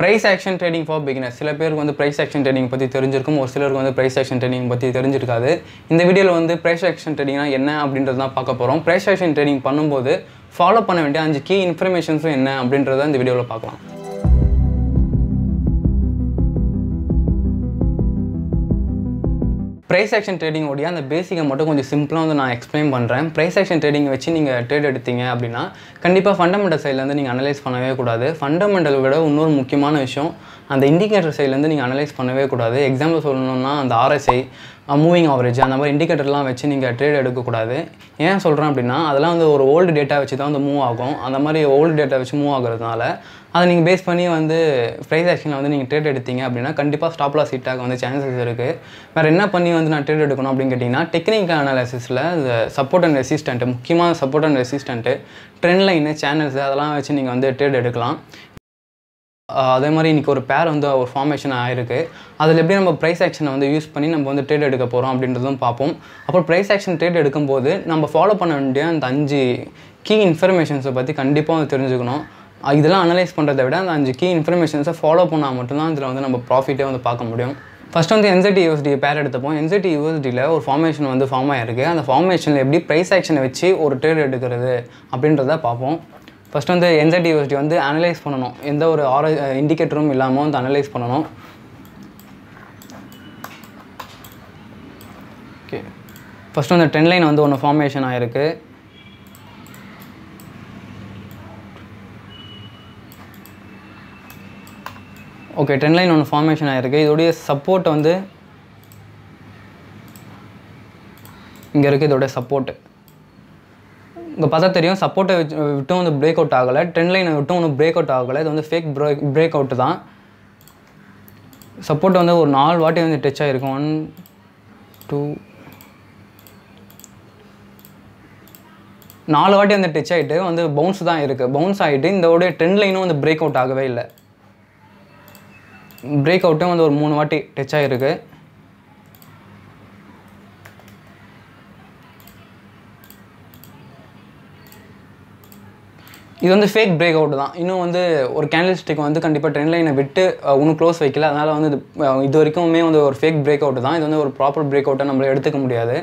Price action trading for beginner சில பேருக்கு வந்து ப்ரைஸ் ஆக்ஷன் ட்ரேடிங் பற்றி தெரிஞ்சிருக்கும். ஒரு சிலருக்கு வந்து ப்ரைஸ் ஆக்ஷன் ட்ரேடிங் பற்றி தெரிஞ்சிருக்காது. இந்த வீடியோவில் வந்து ப்ரைஸ் ஆக்ஷன் ட்ரேடிங்னா என்ன அப்படின்றது தான் பார்க்க போகிறோம் ப்ரைஸ் ஆக்ஷன் ட்ரேடிங் பண்ணும்போது ஃபாலோ பண்ண வேண்டிய அஞ்சு கீ இன்ஃபர்மேஷன்ஸும் என்ன அப்படின்றத இந்த வீடியோவில் பார்க்கலாம். ப்ரைஸ் ஆக்ஷன் ட்ரேடிங்கோடைய அந்த பேசிக்கை மட்டும் கொஞ்சம் சிம்பிளாக வந்து நான் எக்ஸ்பிளைன் பண்ணுறேன் ப்ரைஸ் ஆக்ஷன் ட்ரேடிங் வச்சு நீங்கள் ட்ரேட் எடுத்தீங்க அப்படின்னா கண்டிப்பாக ஃபண்டமெண்டல் சைட்லேருந்து நீங்கள் அனலைஸ் பண்ணவே கூடாது. ஃபண்டமெண்டல் விட இன்னொரு முக்கியமான விஷயம் அந்த இண்டிகேட்டர் சைட்லேருந்து நீங்கள் அனலைஸ் பண்ணவே கூடாது. எக்ஸாம்பிள் சொல்லணும்னா அந்த ஆர்எஸ்ஐ மூவிங் ஆவரேஜ் அந்த மாதிரி இண்டிகேட்டர்லாம் வச்சு நீங்கள் ட்ரேட் எடுக்கக்கூடாது. ஏன் சொல்கிறேன் அப்படின்னா அதெல்லாம் வந்து ஒரு ஓல்டு டேட்டா வச்சு தான் வந்து மூவ் ஆகும். அந்த மாதிரி ஓல்டு டேட்டா வச்சு மூவ் ஆகுறதுனால அதை நீங்கள் பேஸ் பண்ணி வந்து ப்ரைஸ் ஆக்ஷனில் வந்து நீங்கள் ட்ரேட் எடுத்தீங்க அப்படின்னா கண்டிப்பாக ஸ்டாப் லாஸ் ஹிட் ஆக வந்து சான்சஸ் இருக்குது வேறு என்ன பண்ணி வந்து நான் ட்ரேட் எடுக்கணும் அப்படின்னு கேட்டிங்கன்னா டெக்னிக்கல் அனாலிசிஸில் இந்த சப்போர்ட் அண்ட் ரெசிஸ்டன்ட்டு முக்கியமாக support and resistant trend line channels அதெல்லாம் வச்சு நீங்கள் வந்து ட்ரேட் எடுக்கலாம். அதே மாதிரி இன்றைக்கி ஒரு பேர் வந்து ஒரு ஃபார்மேஷன் ஆகிருக்கு அதில் எப்படி நம்ம ப்ரைஸ் ஆக்ஷனை வந்து யூஸ் பண்ணி நம்ம வந்து ட்ரேட் எடுக்க போகிறோம் அப்படின்றதும் பார்ப்போம். அப்புறம் ப்ரைஸ் ஆக்ஷன் ட்ரேட் எடுக்கும்போது நம்ம ஃபாலோ பண்ண வேண்டிய அந்த அஞ்சு கீ இன்ஃபர்மேஷன்ஸை பற்றி கண்டிப்பாக வந்து தெரிஞ்சுக்கணும். இதெல்லாம் அனலைஸ் பண்ணுறதை விட அந்த அஞ்சு கீ இன்ஃபர்மேஷன்ஸை ஃபாலோ பண்ணால் மட்டும்தான் இதில் வந்து நம்ம ப்ராஃபிட்டே வந்து பார்க்க முடியும். ஃபர்ஸ்ட் வந்து என்சிடி யூஎஸ்டி பேர் எடுத்தப்போம் என்சிடி யூஎஸ்டியில் ஒரு ஃபார்மேஷன் வந்து ஃபார்ம் ஆகிருக்கு அந்த ஃபார்மேஷனில் எப்படி ப்ரைஸ் ஆக்ஷனை வச்சு ஒரு ட்ரேட் எடுக்கிறது அப்படின்றத பார்ப்போம். ஃபஸ்ட் வந்து என்செட்டி யூனிவர்சிட்டி வந்து அனலைஸ் பண்ணணும். எந்த ஒரு ஆர இண்டிகேட்டரும் இல்லாமல் வந்து அனலைஸ் பண்ணணும். ஓகே ஃபஸ்ட் வந்து ட்ரெண்ட் லைன் வந்து ஒன்று ஃபார்மேஷன் ஆகிருக்கு ஓகே ட்ரெண்ட் லைன் ஒன்று ஃபார்மேஷன் ஆகிருக்கு இதோடைய சப்போர்ட் வந்து இங்கே இருக்குது இதோடைய சப்போர்ட்டு இங்கே பார்த்தா தெரியும். சப்போர்ட்டை வச்சு விட்டும் வந்து பிரேக் அவுட் ஆகலை. ட்ரெண்ட் லைனை விட்டும் ஒன்றும் பிரேக் அவுட் ஆகலை. இது வந்து ஃபேக் பிரேக் பிரேக் அவுட் தான். சப்போர்ட் வந்து ஒரு நாலு வாட்டி வந்து டச் ஆகிருக்கும் ஒன் டூ நாலு வாட்டி வந்து டச் ஆகிட்டு வந்து பவுன்ஸ் தான் இருக்குது பவுன்ஸ் ஆகிட்டு இந்த உடைய ட்ரெண்ட் லைனும் வந்து பிரேக் அவுட் ஆகவே இல்லை. பிரேக் அவுட்டும் வந்து ஒரு மூணு வாட்டி டச் ஆகிருக்கு இது வந்து ஃபேக் பிரேக் அவுட் தான். இன்னும் வந்து ஒரு கேண்டில் ஸ்டிக் வந்து கண்டிப்பாக ட்ரெண்ட் லைனை விட்டு ஒன்றும் இன்னும் க்ளோஸ் வைக்கல. அதனால் வந்து இது இது வரைக்குமே வந்து ஒரு ஃபேக் பிரேக் அவுட் தான். இது வந்து ஒரு ப்ராப்பர் பிரேக் அவுட்டை நம்மள எடுத்துக்க முடியாது.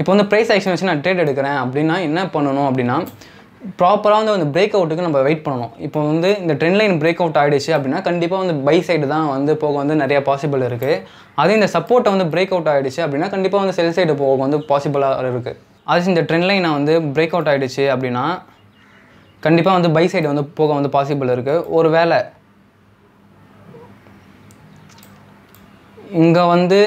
இப்போ வந்து ப்ரைஸ் ஆக்ஷன் வச்சு நான் ட்ரேட் எடுக்கிறேன் அப்படின்னா என்ன பண்ணணும் அப்படின்னா ப்ராப்பராக வந்து அந்த பிரேக் அவுட்டுக்கு நம்ம வெயிட் பண்ணணும். இப்போ வந்து இந்த ட்ரெண்ட் லைன் பிரேக் அவுட் ஆகிடுச்சு அப்படின்னா கண்டிப்பாக வந்து பை சைடு தான் வந்து போக வந்து நிறைய பாசிபிள் இருக்குது அதே இந்த சப்போர்ட்டை வந்து பிரேக் அவுட் ஆகிடுச்சு அப்படின்னா கண்டிப்பாக வந்து செல் சைடு போக வந்து பாசிபிளாக இருக்குது அது இந்த ட்ரெண்ட் லைனை வந்து பிரேக் அவுட் ஆகிடுச்சு அப்படின்னா கண்டிப்பாக வந்து பை சைடு வந்து போக வந்து பாசிபிள் இருக்குது ஒரு வேளை இங்கே வந்து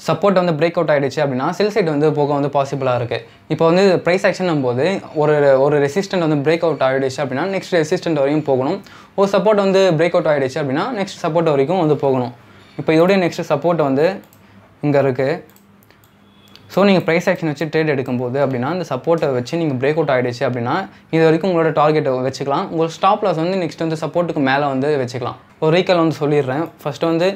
சப்போர்ட் வந்து பிரேக் அவுட் ஆகிடுச்சு அப்படின்னா செல் சைடு வந்து போக வந்து பாசிபிளாக இருக்குது இப்போ வந்து ப்ரைஸ் ஆக்ஷன் போது ஒரு ஒரு ரெசிஸ்டன்ட் வந்து பிரேக் அவுட் ஆகிடுச்சு அப்படின்னா நெக்ஸ்ட் ரெசிஸ்டன்ட் வரைக்கும் போகணும். ஒரு சப்போர்ட் வந்து பிரேக் அவுட் ஆகிடுச்சு அப்படின்னா நெக்ஸ்ட் சப்போர்ட் வரைக்கும் வந்து போகணும். இப்போ இதோடைய நெக்ஸ்ட் சப்போர்ட் வந்து இங்கே இருக்குது ஸோ நீங்கள் ப்ரைஸ் ஆக்ஷன் வச்சு ட்ரேட் எடுக்கும்போது அப்படின்னா இந்த சப்போர்ட்டை வச்சு நீங்கள் பிரேக் அவுட் ஆகிடுச்சு அப்படின்னா இது வரைக்கும் உங்களோட டார்கெட்டை வச்சுக்கலாம். உங்கள் ஸ்டாப் லாஸ் வந்து நெக்ஸ்ட் வந்து சப்போர்ட்டுக்கு மேலே வந்து வச்சுக்கலாம். ஒரு ரீக்கல் வந்து சொல்லிடுறேன். ஃபஸ்ட்டு வந்து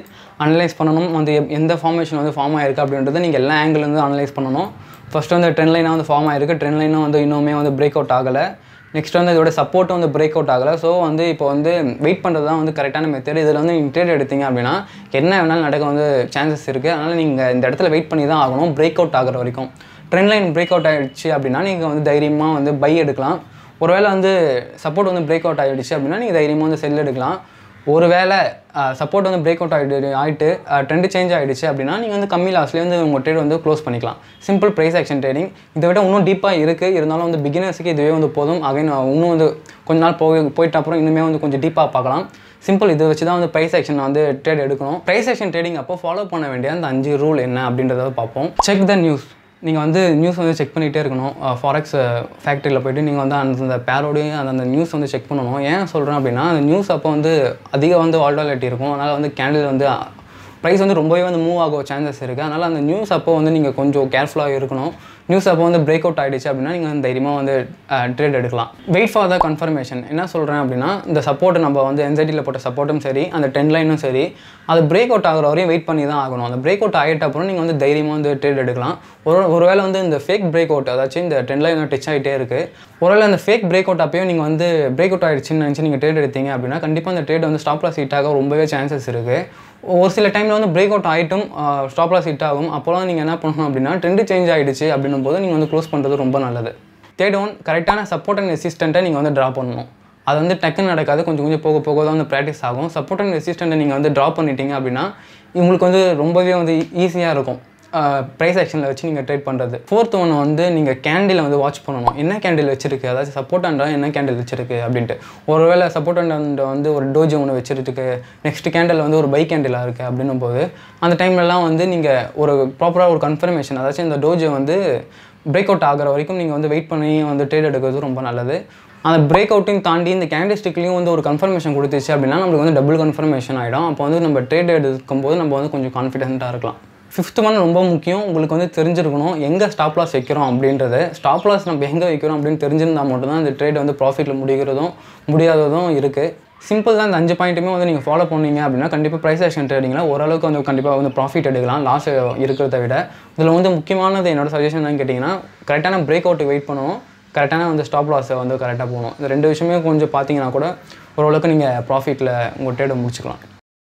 அனலைஸ் பண்ணணும். வந்து எந்த ஃபார்மேஷன் வந்து ஃபார்ம் ஆயிருக்கு அப்படின்றத நீங்கள் எல்லா ஆங்கிள் வந்து அனலைஸ் பண்ணணும். ஃபஸ்ட்டு வந்து ட்ரெண்ட் லைனாக வந்து ஃபார்ம் ஆயிருக்கு. ட்ரெண்ட் லைனும் வந்து இன்னுமே வந்து பிரேக் அவுட் ஆகலை. நெக்ஸ்ட் வந்து இதோட சப்போர்ட்டும் வந்து பிரேக் அவுட் ஆகலை. ஸோ வந்து இப்போ வந்து வெயிட் பண்ணுறது தான் வந்து கரெக்டான மெத்தட் இதில் வந்து நீங்கள் ட்ரேட் எடுத்தீங்க அப்படின்னா என்ன வேணாலும் நடக்க வந்து சான்சஸ் இருக்குது அதனால் நீங்கள் இந்த இடத்துல வெயிட் பண்ணி தான் ஆகணும். பிரேக் அவுட் ஆகிற வரைக்கும். ட்ரெண்ட் லைன் பிரேக் அவுட் ஆகிடுச்சு அப்படின்னா நீங்கள் வந்து தைரியமாக வந்து பை எடுக்கலாம். ஒருவேளை வந்து சப்போர்ட் வந்து பிரேக் அவுட் ஆகிடுச்சு அப்படின்னா நீங்கள் தைரியமாக வந்து செல் எடுக்கலாம். ஒருவேளை சப்போர்ட் வந்து பிரேக் அவுட் ஆகிடு ஆகிட்டு ட்ரெண்டு சேஞ்ச் ஆகிடுச்சு அப்படின்னா நீங்கள் வந்து கம்மி லாஸ்லேயே வந்து உங்கள் ட்ரேட் வந்து க்ளோஸ் பண்ணிக்கலாம். சிம்பிள் ப்ரைஸ் ஆக்ஷன் ட்ரேடிங் இதை விட இன்னும் டீப்பாக இருக்குது இருந்தாலும் வந்து பிகினர்ஸுக்கு இதுவே வந்து போதும். அகைன் இன்னும் வந்து கொஞ்ச நாள் போய் போயிட்ட அப்புறம் இன்னுமே வந்து கொஞ்சம் டீப்பாக பார்க்கலாம். சிம்பிள் இதை வச்சு தான் வந்து ப்ரைஸ் ஆக்ஷன் வந்து ட்ரேட் எடுக்கணும். ப்ரைஸ் ஆக்ஷன் ட்ரேடிங் அப்போ ஃபாலோ பண்ண வேண்டிய அந்த அஞ்சு ரூல் என்ன அப்படின்றத பார்ப்போம். செக் த நியூஸ் நீங்கள் வந்து நியூஸ் வந்து செக் பண்ணிகிட்டே இருக்கணும். ஃபாரெக்ஸ் ஃபேக்ட்ரியில் போயிட்டு நீங்கள் வந்து அந்தந்த பேரோடையும் அந்தந்த நியூஸ் வந்து செக் பண்ணணும். ஏன் சொல்கிறேன் அப்படின்னா அந்த நியூஸ் அப்போ வந்து அதிக வந்து வால்டாலிட்டி இருக்கும். அதனால் வந்து கேண்டில் வந்து ப்ரைஸ் வந்து ரொம்பவே வந்து மூவ் ஆக சான்சஸ் இருக்குது அதனால் அந்த நியூஸ் அப்போ வந்து நீங்கள் கொஞ்சம் கேர்ஃபுல்லாக இருக்கணும். நியூஸ் அப்போ வந்து பிரேக் அவுட் ஆகிடுச்சு அப்படின்னா நீங்கள் வந்து தைரியமாக வந்து ட்ரேட் எடுக்கலாம். வெயிட் ஃபார் த கன்ஃபர்மேஷன் என்ன சொல்கிறேன் அப்படின்னா இந்த சப்போர்ட் நம்ம வந்து என்சைட்டியில் போட்ட சப்போர்ட்டும் சரி அந்த டென் லைனும் சரி அது பிரேக் அவுட் ஆகிற வரையும் வெயிட் பண்ணி தான் ஆகணும். அந்த பிரேக் அவுட் ஆகிட்ட அப்புறம் நீங்கள் வந்து தைரியமாக வந்து ட்ரேட் எடுக்கலாம். ஒரு ஒருவேளை வந்து இந்த ஃபேக் பிரேக் அவுட் அதாச்சும் இந்த டென் லைன் டச் ஆகிட்டே இருக்குது ஒருவேளை அந்த ஃபேக் பிரேக் அவுட் அப்பயும் நீங்கள் வந்து பிரேக் அவுட் ஆகிடுச்சின்னு நினச்சி நீங்கள் ட்ரேட் எடுத்தீங்க அப்படின்னா கண்டிப்பாக அந்த ட்ரேட் வந்து ஸ்டாப் லாஸ் ஹிட் ஆக ரொம்பவே சான்சஸ் இருக்குது ஒரு சில டைமில் வந்து பிரேக் அவுட் ஆகிட்டும் ஸ்டாப் லாஸ் ஹிட் ஆகும். அப்போலாம் நீங்கள் என்ன பண்ணணும் அப்படின்னா ட்ரெண்டு சேஞ்ச் ஆகிடுச்சு அப்படின்னு போது நீங்கள் வந்து க்ளோஸ் பண்ணுறது ரொம்ப நல்லது. தேர்ட் ஒன் கரெக்டான சப்போர்ட் அண்ட் ரெசிஸ்டண்ட்டை நீங்கள் வந்து ட்ரா பண்ணணும். அது வந்து டக்குன்னு நடக்காது. கொஞ்சம் கொஞ்சம் போக போக தான் வந்து ப்ராக்டிஸ் ஆகும். சப்போர்ட் அண்ட் ரெசிஸ்டண்ட்டை நீங்கள் வந்து ட்ரா பண்ணிட்டீங்க அப்படின்னா உங்களுக்கு வந்து ரொம்பவே வந்து ஈஸியாக இருக்கும். ப்ரைஸ் ஆக்ஷனில் வச்சு நீங்கள் ட்ரேட் பண்ணுறது ஃபோர்த் ஒன்று வந்து நீங்கள் கேண்டில் வந்து வாட்ச் பண்ணணும். என்ன கேண்டில் வச்சிருக்கு? அதாவது சப்போர்ட் அண்டா என்ன கேண்டில் வச்சிருக்கு அப்படின்ட்டு. ஒருவேளை சப்போர்ட் அண்ட் வந்து ஒரு டோஜ் ஒன்று வச்சிருக்கு. நெக்ஸ்ட் கேண்டில் வந்து ஒரு பை கேண்டிலாக இருக்குது அப்படின்னும் போது அந்த டைம்லலாம் வந்து நீங்கள் ஒரு ப்ராப்பராக ஒரு கன்ஃபர்மேஷன் அதாச்சும் இந்த டோஜை வந்து பிரேக் அவுட் ஆகிற வரைக்கும் நீங்கள் வந்து வெயிட் பண்ணி வந்து ட்ரேட் எடுக்கிறது ரொம்ப நல்லது. அந்த பிரேக் அவுட்டையும் தாண்டி இந்த கேண்டிஸ்டிக்லேயும் வந்து ஒரு கன்ஃபர்மேஷன் கொடுத்துச்சு அப்படின்னா நம்மளுக்கு வந்து டபுள் கன்ஃபர்மேஷன் ஆகிடும் அப்போ வந்து நம்ம ட்ரேட் எடுக்கும்போது நம்ம வந்து கொஞ்சம் கான்ஃபிடென்ட்டாக இருக்கலாம். ஃபிஃப்த் ஒன் ரொம்ப முக்கியம். உங்களுக்கு வந்து தெரிஞ்சிருக்கணும். எங்கே ஸ்டாப் லாஸ் வைக்கிறோம் அப்படின்றது. ஸ்டாப் லாஸ் நம்ம எங்கே வைக்கிறோம் அப்படின்னு தெரிஞ்சிருந்தால் மட்டும்தான் இந்த ட்ரேட் வந்து ப்ராஃபிட்டில் முடிகிறதும் முடியாததும் இருக்குது சிம்பிள் தான். இந்த அஞ்சு பாயிண்ட்டுமே வந்து நீங்கள் ஃபாலோ பண்ணீங்க அப்படின்னா கண்டிப்பாக ப்ரைஸ் ஆக்ஷன் ட்ரேடிங்கில் ஓரளவுக்கு வந்து கண்டிப்பாக வந்து ப்ராஃபிட் எடுக்கலாம். லாஸ் இருக்கிறத விட. இதில் வந்து முக்கியமானது என்னோட சஜஷன் தான் கேட்டிங்கன்னா கரெக்டான பிரேக் அவுட்டுக்கு வெயிட் பண்ணணும். கரெக்டான வந்து ஸ்டாப் லாஸை வந்து கரெக்டாக போகணும். இந்த ரெண்டு விஷயமே கொஞ்சம் பார்த்தீங்கன்னா கூட ஓரளவுக்கு நீங்கள் ப்ராஃபிட்டில் உங்கள் ட்ரேடை முடிச்சுக்கலாம்.